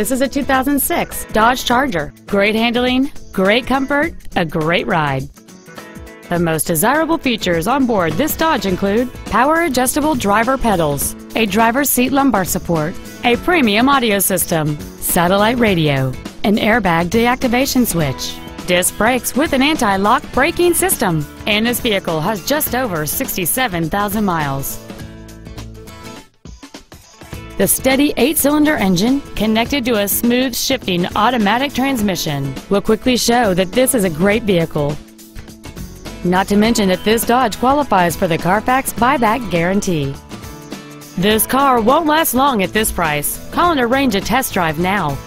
This is a 2006 Dodge Charger. Great handling, great comfort, a great ride. The most desirable features on board this Dodge include power adjustable driver pedals, a driver's seat lumbar support, a premium audio system, satellite radio, an airbag deactivation switch, disc brakes with an anti-lock braking system, and this vehicle has just over 67,000 miles. The steady eight-cylinder engine, connected to a smooth shifting automatic transmission, will quickly show that this is a great vehicle. Not to mention that this Dodge qualifies for the Carfax buyback guarantee. This car won't last long at this price. Call and arrange a test drive now.